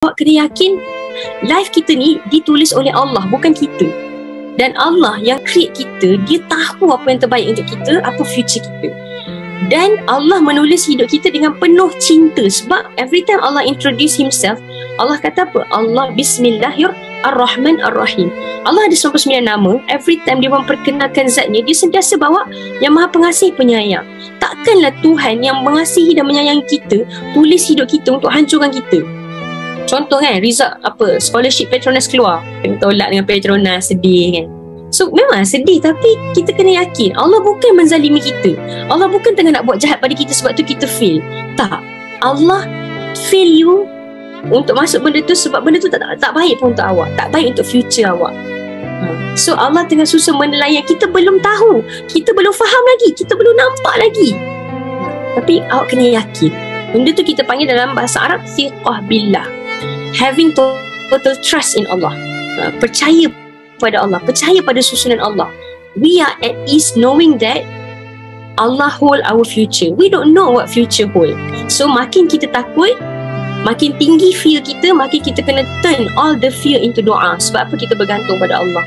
awak kena yakin? Life kita ni ditulis oleh Allah bukan kita. Dan Allah yang create kita dia tahu apa yang terbaik untuk kita apa future kita. Dan Allah menulis hidup kita dengan penuh cinta. Sebab every time Allah introduce himself Allah kata apa? Allah bismillahirrahmanirrahim. Allah ada 99 nama. Every time dia memperkenalkan zatnya dia sentiasa bawa yang maha pengasih penyayang. Takkanlah Tuhan yang mengasihi dan menyayangi kita tulis hidup kita untuk hancurkan kita contoh kan result apa scholarship Petronas keluar tolak dengan Petronas sedih kan So memang sedih tapi kita kena yakin Allah bukan menzalimi kita. Allah bukan tengah nak buat jahat pada kita sebab tu kita fail. Tak. Allah fail you untuk masuk benda tu sebab benda tu tak, tak, tak baik pun untuk awak. Tak baik untuk future awak. Ha. So Allah tengah susah menelayan kita belum tahu. Kita belum faham lagi. Kita belum nampak lagi. Tapi awak kena yakin. Benda tu kita panggil dalam bahasa Arab Thiqah Billah. Having total trust in Allah. Ha. Percaya pada Allah, percaya pada susunan Allah. We are at ease knowing that Allah hold our future. We don't know what future hold. So makin kita takut, makin tinggi fear kita, makin kita kena turn all the fear into doa. Sebab apa kita bergantung pada Allah.